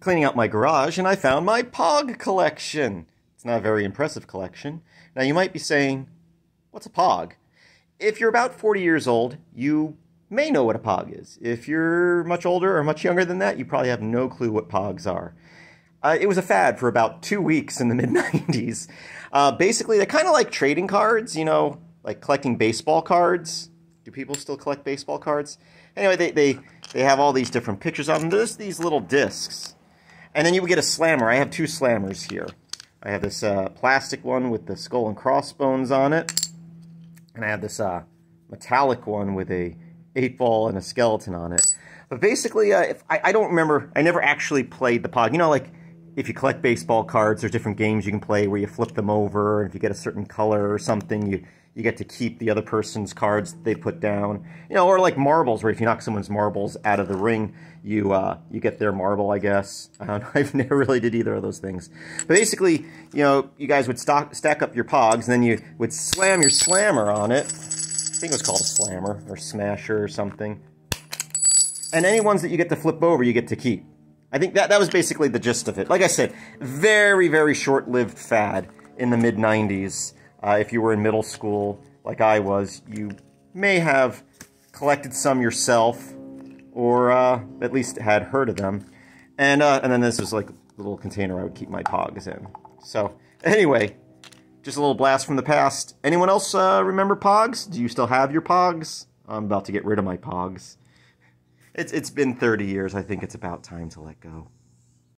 cleaning out my garage and I found my Pog collection. It's not a very impressive collection. Now you might be saying, what's a Pog? If you're about 40 years old, you may know what a Pog is. If you're much older or much younger than that, you probably have no clue what Pogs are. Uh, it was a fad for about two weeks in the mid 90s. Uh, basically, they're kind of like trading cards, you know, like collecting baseball cards. Do people still collect baseball cards? Anyway, they, they, they have all these different pictures on them. There's these little discs. And then you would get a slammer. I have two slammers here. I have this uh, plastic one with the skull and crossbones on it. And I have this uh, metallic one with a eight ball and a skeleton on it. But basically, uh, if I, I don't remember, I never actually played the Pog. You know, like if you collect baseball cards, there's different games you can play where you flip them over. And if you get a certain color or something, you you get to keep the other person's cards they put down. You know, or like marbles, where if you knock someone's marbles out of the ring, you uh, you get their marble, I guess. I I've never really did either of those things. But basically, you know, you guys would stock, stack up your pogs, and then you would slam your slammer on it. I think it was called a slammer, or smasher, or something. And any ones that you get to flip over, you get to keep. I think that, that was basically the gist of it. Like I said, very, very short-lived fad in the mid-90s. Uh, if you were in middle school, like I was, you may have collected some yourself, or uh, at least had heard of them. And, uh, and then this was like a little container I would keep my pogs in. So, anyway, just a little blast from the past. Anyone else uh, remember pogs? Do you still have your pogs? I'm about to get rid of my pogs. It's, it's been 30 years. I think it's about time to let go.